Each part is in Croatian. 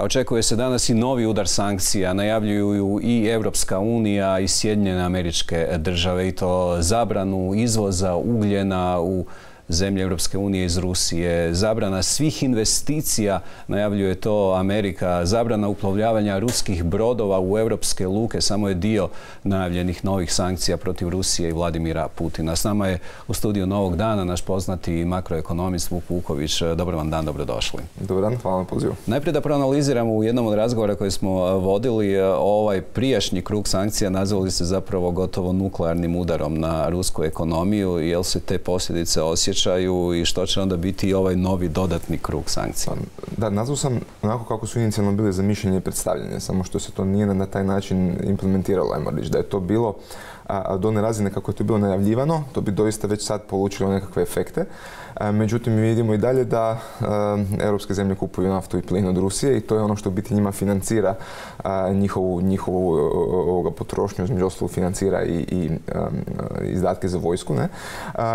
A očekuje se danas i novi udar sankcija. Najavljuju i Europska unija i Sjedinjene američke države i to zabranu izvoza ugljena u zemlje Europske unije iz Rusije, zabrana svih investicija, najavljuje to Amerika, zabrana uplovljavanja ruskih brodova u europske luke, samo je dio najavljenih novih sankcija protiv Rusije i Vladimira Putina. S nama je u studiju Novog dana naš poznati makroekonomist Vuk Vuković. Dobar vam dan, dobrodošli. Dobar dan, hvala na pozivu. Najprije da proanaliziramo u jednom od razgovora koje smo vodili ovaj prijašnji krug sankcija nazvali se zapravo gotovo nuklearnim udarom na rusku ekonomiju. Jel se te posljedice osjećaju i što će onda biti ovaj novi dodatni krug sankcija? Pa, da, nazvao sam onako kako su inicijalno bile zamišljene i predstavljene, samo što se to nije na taj način implementiralo, ajmo reći, da je to bilo a, do one razine kako je to bilo najavljivano, to bi doista već sad polučilo nekakve efekte. Međutim, mi vidimo i dalje da europske zemlje kupuju naftu i plin od Rusije i to je ono što biti njima financira njihovu, njihovu ovoga, potrošnju, između ostalog financira i, i izdatke za vojsku. Ne?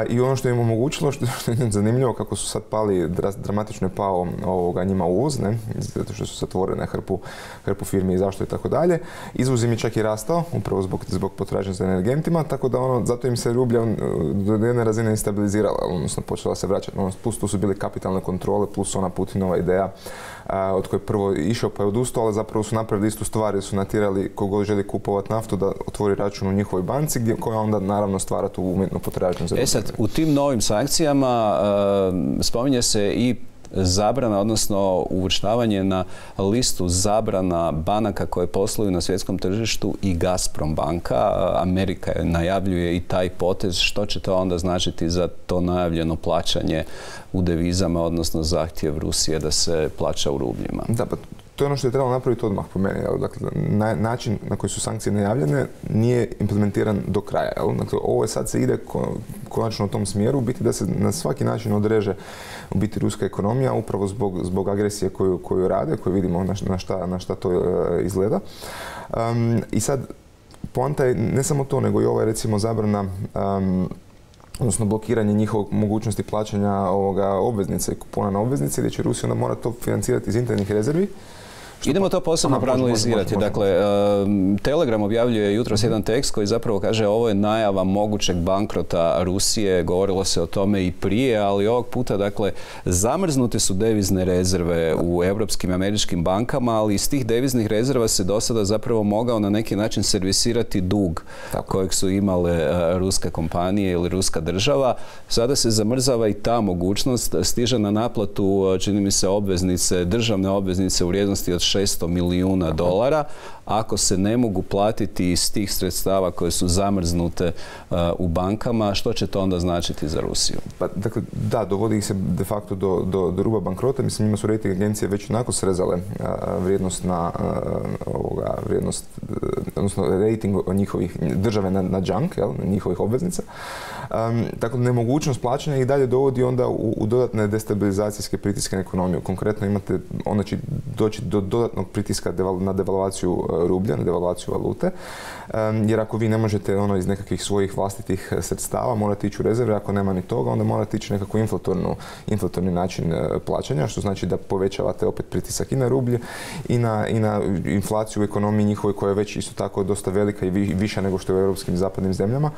I ono što im omogućilo, što, je zanimljivo, kako su sad pali, dramatično je pao ovoga, njima uvoz, ne? zato što su zatvorene hrpu, hrpu firmi i zašto i tako dalje. Izvoz im je čak i rastao, upravo zbog, zbog potražnje za energentima, tako da ono, zato im se rublja do jedne razine stabilizirala, odnosno počela se vraćati. Ono, plus tu su bili kapitalne kontrole, plus ona Putinova ideja od koje prvo išao pa je odustao, ali zapravo su napravili istu stvar jer su natjerali kogod želi kupovati naftu da otvori račun u njihovoj banci gdje, koja onda naravno stvara tu umjetnu potražnju. E sad, u tim novim sankcijama spominje se i zabrana, odnosno uvrštavanje na listu zabrana banaka koje posluju na svjetskom tržištu i Gazprom banka. Amerika najavljuje i taj potez. Što će to onda značiti za to najavljeno plaćanje u devizama, odnosno zahtjev Rusije da se plaća u rubljima? Da, pa to je ono što je trebalo napraviti odmah po meni. Dakle, način na koji su sankcije najavljene nije implementiran do kraja. Dakle, ovo je sad se ide konačno u tom smjeru, biti da se na svaki način odreže u biti ruska ekonomija upravo zbog, zbog agresije koju, koju rade, koju vidimo na šta, na šta to e, izgleda. I sad, poanta je ne samo to, nego i ova recimo zabrana odnosno blokiranje njihovog mogućnosti plaćanja ovoga obveznice i kupona na obveznice, gdje će Rusija onda mora to financirati iz internih rezervi Idemo to posebno proanalizirati. Dakle, Telegram objavljuje jutros jedan tekst koji zapravo kaže ovo je najava mogućeg bankrota Rusije. Govorilo se o tome i prije, ali ovog puta, dakle, zamrznute su devizne rezerve u europskim i američkim bankama, ali iz tih deviznih rezerva se do sada zapravo mogao na neki način servisirati dug kojeg su imale e, ruske kompanije ili ruska država. Sada se zamrzava i ta mogućnost. Stiže na naplatu, e, čini mi se, obveznice, državne obveznice u vrijednosti od 600 milijuna dolara ako se ne mogu platiti iz tih sredstava koje su zamrznute uh, u bankama, što će to onda značiti za Rusiju? Pa, dakle, da, dovodi ih se de facto do, do, do ruba bankrota. Mislim, njima su rating agencije već onako srezale uh, vrijednost na uh, ovoga, vrijednost, odnosno rating njihovih države na, na junk, jel, njihovih obveznica. Um, tako nemogućnost plaćanja i dalje dovodi onda u, u dodatne destabilizacijske pritiske na ekonomiju. Konkretno imate, onda će doći do dodatnog pritiska na devalvaciju rublja, na devalvaciju valute. Jer ako vi ne možete ono iz nekakvih svojih vlastitih sredstava, morate ići u rezerve, ako nema ni toga, onda morate ići nekako inflatornu, inflatorni način e, plaćanja, što znači da povećavate opet pritisak i na rublje i na, i na inflaciju u ekonomiji njihovoj koja je već isto tako dosta velika i viša nego što je u europskim zapadnim zemljama.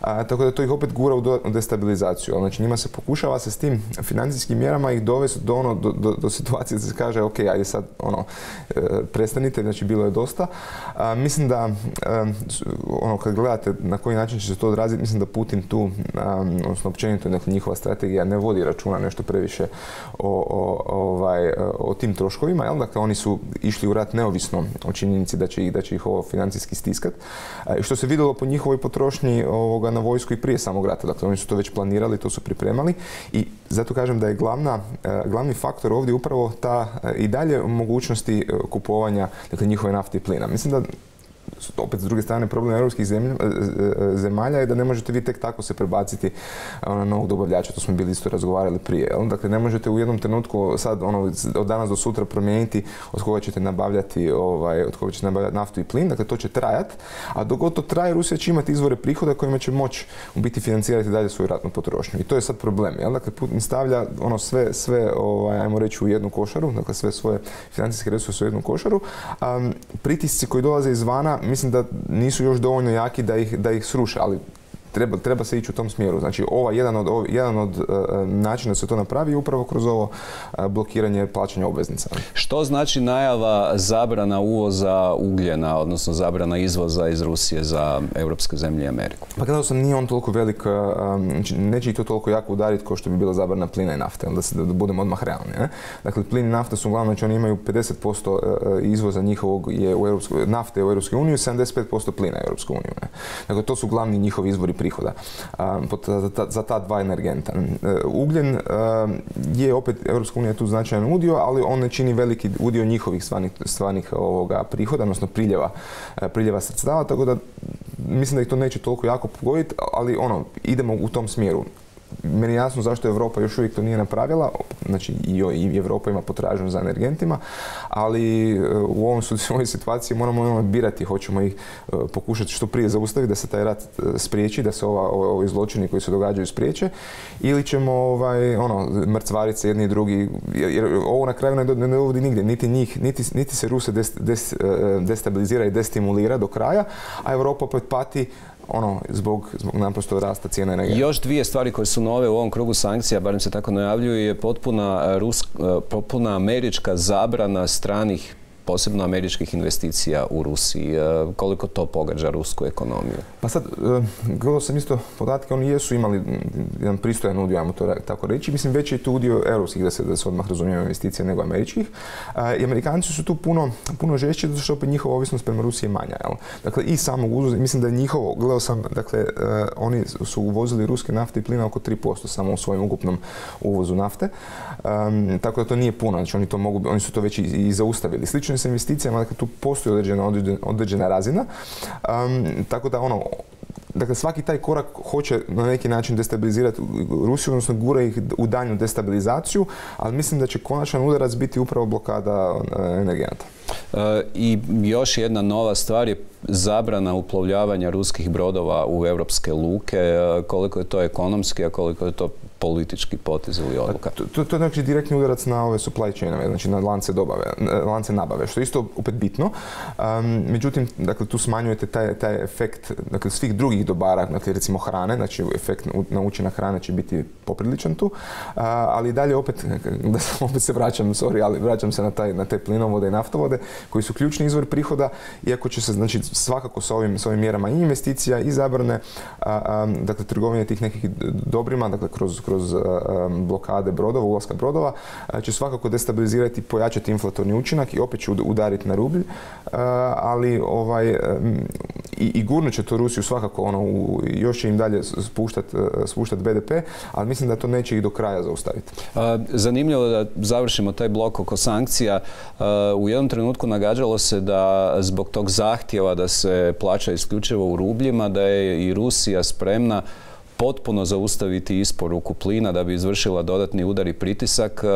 tako da to ih opet gura u dodatnu destabilizaciju. Znači njima se pokušava se s tim financijskim mjerama ih dovesti do, ono, do, do, do situacije da se kaže ok, ajde sad ono, e, prestanite, znači bilo je dosta mislim da, ono, kad gledate na koji način će se to odraziti, mislim da Putin tu, odnosno općenito njihova strategija ne vodi računa nešto previše o, ovaj, o tim troškovima. Jel? Dakle, oni su išli u rat neovisno o činjenici da će ih, da će ih ovo financijski stiskat. I što se vidjelo po njihovoj potrošnji ovoga, na vojsku i prije samog rata. Dakle, oni su to već planirali, to su pripremali i zato kažem da je glavna, glavni faktor ovdje upravo ta i dalje mogućnosti kupovanja dakle, njihove nafte i plina. Mislim da opet s druge strane problem europskih zemalja je da ne možete vi tek tako se prebaciti na novog dobavljača, to smo bili isto razgovarali prije. Dakle, ne možete u jednom trenutku sad ono, od danas do sutra promijeniti od koga ćete nabavljati, ovaj, od koga ćete nabavljati naftu i plin, dakle to će trajati, a dok to traje Rusija će imati izvore prihoda kojima će moći u biti financirati dalje svoju ratnu potrošnju. I to je sad problem. Jel? Dakle, Putin stavlja ono sve, sve ovaj, ajmo reći, u jednu košaru, dakle sve svoje financijske resurse u jednu košaru. Um, pritisci koji dolaze izvana, mislim da nisu još dovoljno jaki da ih, da ih sruše, ali treba, treba se ići u tom smjeru. Znači, ova, jedan od, jedan od uh, načina da se to napravi je upravo kroz ovo uh, blokiranje plaćanja obveznica. Što znači najava zabrana uvoza ugljena, odnosno zabrana izvoza iz Rusije za europske zemlje i Ameriku? Pa gledao sam, nije on toliko velik, um, znači, neće i to toliko jako udariti kao što bi bila zabrana plina i nafte, da, se, da budemo odmah realni. Ne? Dakle, plin i nafta su uglavnom, znači oni imaju 50% izvoza njihovog je u Europskoj, nafte u Europskoj uniji, 75% plina u Europskoj uniji. Dakle, to su glavni njihovi izvori prihoda za ta dva energenta. E, ugljen je opet, Europska unija tu značajan udio, ali on ne čini veliki udio njihovih stvarnih, prihoda, odnosno priljeva, e, priljeva sredstava, tako da mislim da ih to neće toliko jako pogoditi, ali ono, idemo u tom smjeru meni je jasno zašto Europa još uvijek to nije napravila, znači i Europa ima potražnju za energentima, ali e, u ovom ovoj situaciji moramo ono birati, hoćemo ih e, pokušati što prije zaustaviti da se taj rat e, spriječi, da se ova, ovi zločini koji se događaju spriječe, ili ćemo ovaj, ono, jedni i drugi, jer ovo na kraju ne, dovodi nigdje, niti njih, niti, niti se Ruse destabilizira i destimulira do kraja, a Europa opet pati ono, zbog, zbog naprosto rasta cijene energije. Još dvije stvari koje su nove u ovom krugu sankcija, barem se tako najavljuju, je potpuna, potpuna američka zabrana stranih posebno američkih investicija u Rusiji. E, koliko to pogađa rusku ekonomiju? Pa sad, e, gledao sam isto podatke, oni jesu imali jedan pristojan udio, ajmo to tako reći. Mislim, veći je tu udio europskih, da se, da se odmah razumije investicija, nego američkih. E, I amerikanci su tu puno, puno zato što opet njihova ovisnost prema Rusiji je manja. Jel? Dakle, i samog uvoza, mislim da je njihovo, gledao sam, dakle, oni su uvozili ruske nafte i plina oko 3% samo u svojem ukupnom uvozu nafte. tako da to nije puno, znači oni, to mogu, oni su to već i, i zaustavili. Slično s investicijama, dakle tu postoji određena, određena razina. tako da ono, Dakle, svaki taj korak hoće na neki način destabilizirati Rusiju, odnosno gura ih u daljnju destabilizaciju, ali mislim da će konačan udarac biti upravo blokada e, energenata. E, I još jedna nova stvar je zabrana uplovljavanja ruskih brodova u europske luke. E, koliko je to ekonomski, a koliko je to politički potez ili odluka? To, to, to je znači direktni udarac na ove supply chainove, znači na lance, dobave, lance nabave, što je isto opet bitno. međutim, dakle, tu smanjujete taj, taj efekt dakle, svih drugih dobara, dakle, recimo hrane, znači efekt na učinak hrane će biti popriličan tu, ali dalje opet, da opet se vraćam, sorry, ali vraćam se na, taj, na te plinovode i naftovode koji su ključni izvor prihoda, iako će se znači, svakako s ovim, s ovim mjerama i investicija i zabrane, dakle, trgovine tih nekih dobrima, dakle, kroz kroz blokade brodova, ulaska brodova, će svakako destabilizirati i pojačati inflatorni učinak i opet će udariti na rublj, ali ovaj, i, gurnut će to Rusiju svakako ono, još će im dalje spuštati spuštat BDP, ali mislim da to neće ih do kraja zaustaviti. Zanimljivo da završimo taj blok oko sankcija. U jednom trenutku nagađalo se da zbog tog zahtjeva da se plaća isključivo u rubljima, da je i Rusija spremna potpuno zaustaviti isporuku plina da bi izvršila dodatni udar i pritisak. E,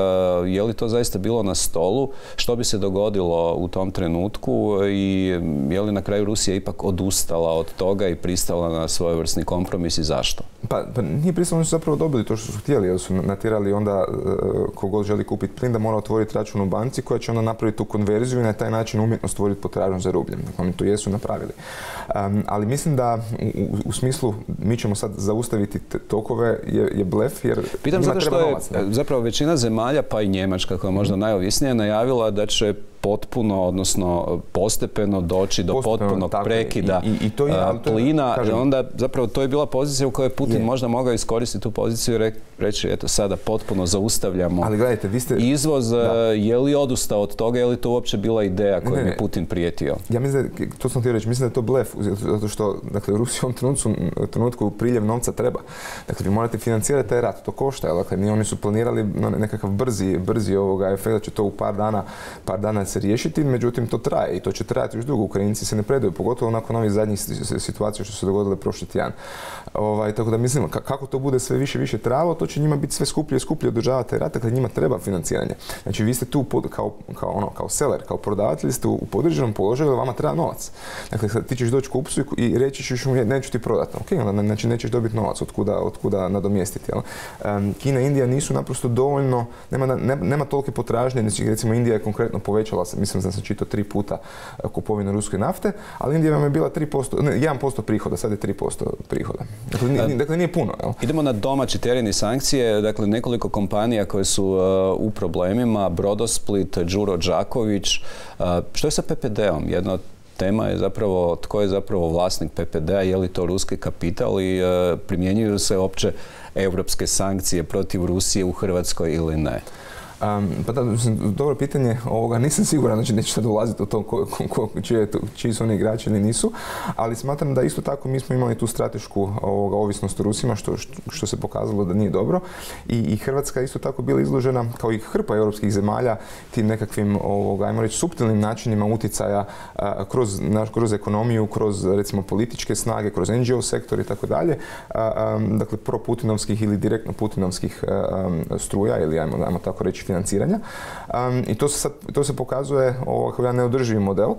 je li to zaista bilo na stolu? Što bi se dogodilo u tom trenutku i je li na kraju Rusija ipak odustala od toga i pristala na svojevrsni kompromis i zašto? Pa, pa nije pristalo, oni su zapravo dobili to što su htjeli, jer su natjerali onda e, kogod želi kupiti plin da mora otvoriti račun u banci koja će onda napraviti tu konverziju i na taj način umjetno stvoriti potražnju za rubljem. Dakle, oni to jesu napravili. ali mislim da u, smislu mi ćemo sad zaustaviti tokove je, je blef jer Pitam zato što je zapravo većina zemalja pa i Njemačka koja je možda najovisnija najavila da će potpuno, odnosno postepeno doći do potpunog prekida I, to je, plina. onda zapravo to je bila pozicija u kojoj Putin možda mogao iskoristiti tu poziciju i reći eto sada potpuno zaustavljamo Ali gledajte, vi ste, izvoz. Je li odustao od toga, je li to uopće bila ideja koju je Putin prijetio? Ja mislim da, to sam htio reći, mislim da je to blef, zato što dakle, u Rusiji u ovom trenutku, trenutku priljev novca treba. Dakle, vi morate financirati taj rat, to košta. Dakle, oni su planirali nekakav brzi, brzi ovoga efekt da će to u par dana, par dana se riješiti, međutim to traje i to će trajati još dugo. Ukrajinci se ne predaju, pogotovo nakon ovih zadnjih situacija što se dogodile prošli tjedan. Ovaj, tako da mislim, kako to bude sve više više travo, to će njima biti sve skuplje i skuplje održavati rat, dakle njima treba financiranje. Znači vi ste tu kao, kao, ono, kao seller, kao prodavatelj ste u podređenom položaju, vama treba novac. Dakle, ti ćeš doći kupcu i reći ćeš mu neću ti prodati. Ok, znači nećeš dobiti novac, otkuda, otkuda nadomjestiti. Jel? Kina i Indija nisu naprosto dovoljno, nema, nema tolike potražnje, znači recimo Indija je konkretno povećala, mislim da sam čitao tri puta e, kupovinu ruske nafte, ali Indija vam je bila 3%, ne, 1% prihoda, sad je 3% prihoda. Dakle, nije, dakle, nije puno. Jel? Idemo na domaći teren i sankcije, dakle nekoliko kompanija koje su uh, u problemima, Brodosplit, Đuro Đaković, uh, što je sa PPD-om? Jedna od tema je zapravo tko je zapravo vlasnik PPD-a, je li to ruski kapital i uh, primjenjuju se opće europske sankcije protiv Rusije u Hrvatskoj ili ne? Pa da, dobro pitanje, ovoga, nisam siguran, znači neću sad ulaziti u to ko, ko, čiji su oni igrači ili nisu, ali smatram da isto tako mi smo imali tu stratešku ovoga, ovisnost o Rusima, što, što, se pokazalo da nije dobro. I, i Hrvatska isto tako bila izložena, kao i hrpa europskih zemalja, tim nekakvim, ovoga, ajmo reći, suptilnim načinima utjecaja kroz, kroz ekonomiju, kroz recimo političke snage, kroz NGO sektor i tako dalje, dakle pro-putinovskih ili direktno putinovskih struja ili ajmo, ajmo tako reći financiranja. I to se, sad, to se pokazuje ovo, kao jedan neodrživi model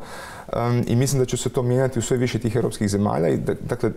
i mislim da će se to mijenjati u sve više tih europskih zemalja i dakle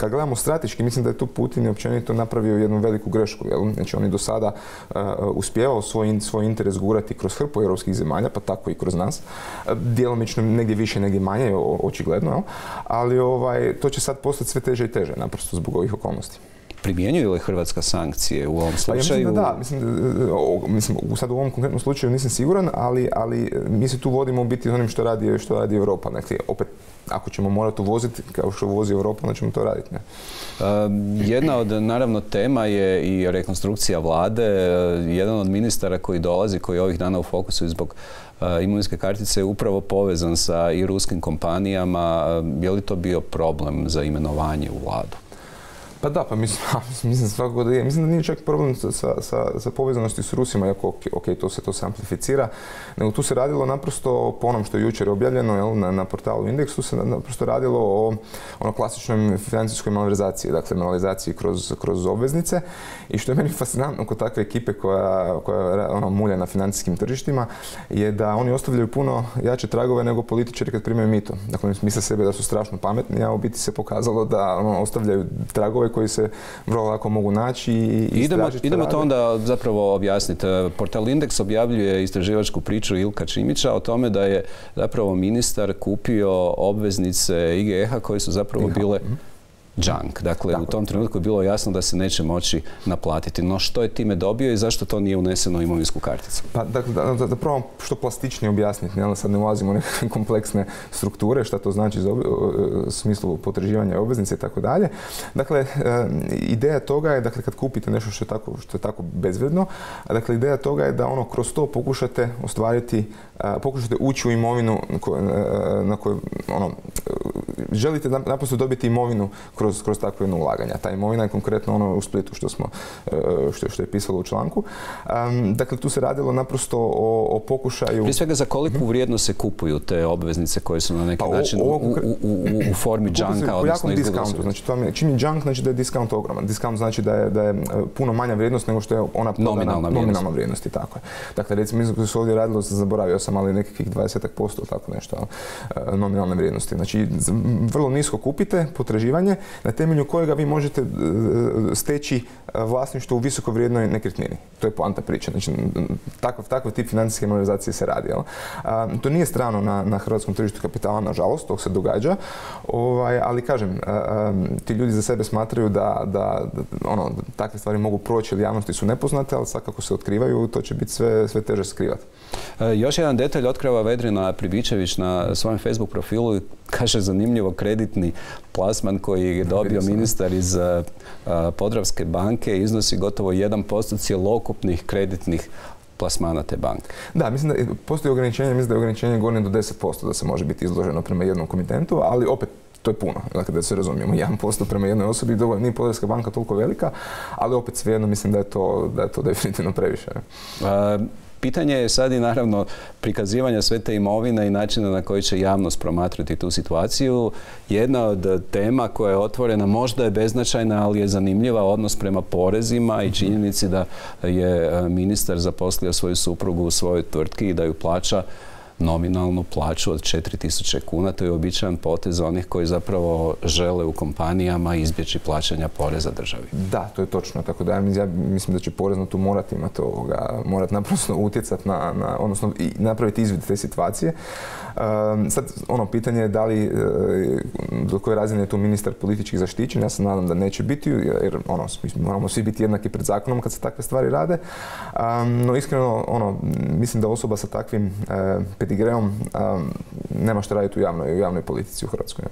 kad gledamo strateški, mislim da je tu Putin općenito napravio jednu veliku grešku. Jel? Znači on je do sada uh, uspjevao svoj, svoj interes gurati kroz hrpu europskih zemalja, pa tako i kroz nas. Uh, djelomično negdje više, negdje manje, očigledno. Jel? Ali ovaj, to će sad postati sve teže i teže, naprosto zbog ovih okolnosti primjenjuju li Hrvatska sankcije u ovom slučaju? Pa ja mislim da da. Mislim, mislim, sad u ovom konkretnom slučaju nisam siguran, ali, ali mi se tu vodimo u biti onim što radi, što radi Europa. Dakle, opet, ako ćemo morati uvoziti kao što uvozi Europa, onda ćemo to raditi. Ne? jedna od, naravno, tema je i rekonstrukcija vlade. Jedan od ministara koji dolazi, koji je ovih dana u fokusu zbog imovinske kartice je upravo povezan sa i ruskim kompanijama. Je li to bio problem za imenovanje u vladu? Pa da, pa mislim, mislim svakako da je. Mislim da nije čak problem sa, povezanosti s Rusima, iako ok, to se to se amplificira, nego tu se radilo naprosto po onom što je jučer objavljeno na, na portalu Index, tu se naprosto radilo o ono klasičnoj financijskoj malverzaciji, dakle malverzaciji kroz, obveznice i što je meni fascinantno kod takve ekipe koja, koja ono, mulja na financijskim tržištima je da oni ostavljaju puno jače tragove nego političari kad primaju mito. Dakle, misle sebe da su strašno pametni, a u biti se pokazalo da ono, ostavljaju tragove koji se vrlo lako mogu naći i Idemo, idemo to onda zapravo objasniti. Portal Index objavljuje istraživačku priču Ilka Čimića o tome da je zapravo ministar kupio obveznice IGH koje su zapravo bile mhm junk. Dakle, u tom trenutku je bilo jasno da se neće moći naplatiti. No što je time dobio i zašto to nije uneseno u imovinsku karticu? Pa, dakle, da, da, da probam što plastičnije objasniti, ne, sad ne ulazimo u neke kompleksne strukture, šta to znači u smislu potraživanja obveznice i tako dalje. Dakle, ideja toga je, dakle, kad kupite nešto što je tako, što je tako bezvredno, dakle, ideja toga je da ono kroz to pokušate ostvariti, pokušate ući u imovinu na kojoj, ono, želite naprosto dobiti imovinu kroz, kroz takve ulaganja. Ta imovina je konkretno ono u Splitu što, smo, e, što, što je pisalo u članku. dakle, tu se radilo naprosto o, o pokušaju... Prije svega za koliku mhm. vrijednost se kupuju te obveznice koje su na neki pa, način u, u, u, formi junka, odnosno discountu. Znači, to je, je junk, znači da je discount ogroman. Discount znači da je, da je e, puno manja vrijednost nego što je ona nominalna, nominalna vrijednost. I tako je. Dakle, recimo, mislim da se ovdje radilo, zaboravio sam, ali nekakvih 20% tako nešto, e, nominalne vrijednosti. Znači, vrlo nisko kupite potraživanje na temelju kojega vi možete e, steći e, vlasništvo u visoko vrijednoj nekretnini. To je poanta priče. Znači, takav, takav tip financijske monetizacije se radi. to nije strano na, na hrvatskom tržištu kapitala, nažalost, to se događa. Ovaj, ali kažem, ti ljudi za sebe smatraju da, da, ono, takve stvari mogu proći ili javnosti su nepoznate, ali sad kako se otkrivaju, to će biti sve, sve teže skrivati. E, još jedan detalj otkriva Vedrina Pribičević na svojem Facebook profilu kaže zanimljivo kreditni plasman koji je dobio ministar iz e, Podravske banke iznosi gotovo 1% cjelokupnih kreditnih plasmana te banke. Da, mislim da postoji ograničenje, mislim da je ograničenje gornje do 10% da se može biti izloženo prema jednom komitentu, ali opet to je puno, dakle da se razumijemo, 1% prema jednoj osobi, dovoljno, nije Podravska banka toliko velika, ali opet svejedno mislim da je to, da je to definitivno previše. Pitanje je sad i naravno prikazivanja sve te imovine i načina na koji će javnost promatrati tu situaciju. Jedna od tema koja je otvorena možda je beznačajna, ali je zanimljiva odnos prema porezima i činjenici da je ministar zaposlio svoju suprugu u svojoj tvrtki i da ju plaća nominalnu plaću od 4000 kuna. To je običajan potez onih koji zapravo žele u kompanijama izbjeći plaćanja poreza državi. Da, to je točno. Tako da ja mislim da će porezno tu morati imati ovoga, morati naprosto utjecati na, na, odnosno i napraviti izvid te situacije. Um, sad, ono, pitanje je da li, e, do koje razine je tu ministar politički zaštićen. Ja se nadam da neće biti, jer ono, moramo svi biti jednaki pred zakonom kad se takve stvari rade. Um, no, iskreno, ono, mislim da osoba sa takvim uh, pedigreom nema što raditi u javnoj, u javnoj politici u Hrvatskoj.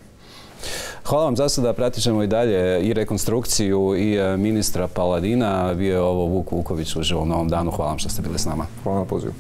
Hvala vam za sada, pratit ćemo i dalje i rekonstrukciju i e, ministra Paladina. Bio je ovo Vuk Vuković u živom novom danu. Hvala vam što ste bili s nama. Hvala na pozivu.